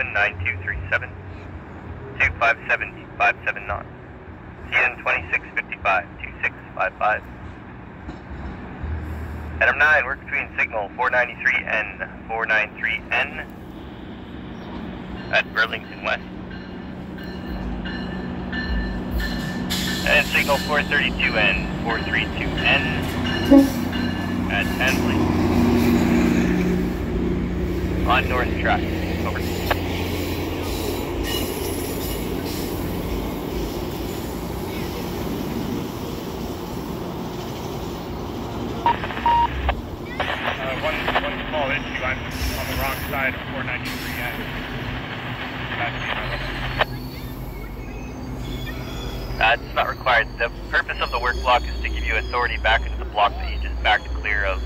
9237. 257 57 knots. CN 2655 2655. Adam 9, work between signal 493N 493N at Burlington West. And signal 432N 432N at Henley. On north track. Over. Uh, one, one small issue. I'm on the wrong side of 493N. That's That's not required. The purpose of the work block is to give you authority back into the block that you just backed clear of.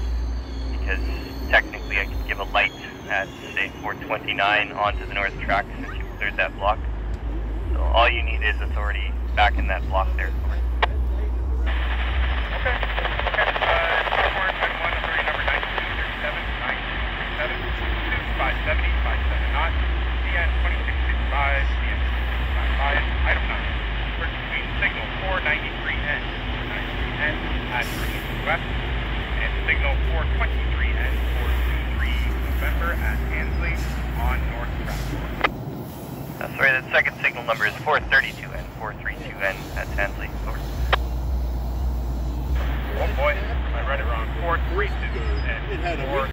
Because technically I can give a light at, say, 429 onto the north track since you cleared that block. So all you need is authority back in that block there. 9237, 570, 57 knots, CN 2655, CN 2655, item 9. Work between signal 493N, 493N at Burlington West, and signal 423N, 423 November at Tansley on North Track. Uh, sorry, the second signal number is 432N, 432N at Tansley. Over. Oh boy, I read it wrong. 432 and 4.